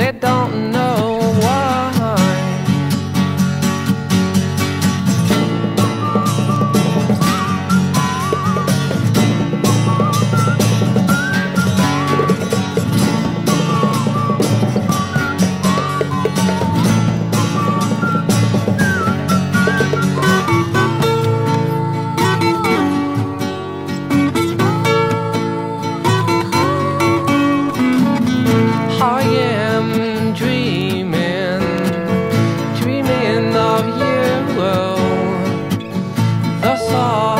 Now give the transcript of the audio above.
they don't know. I saw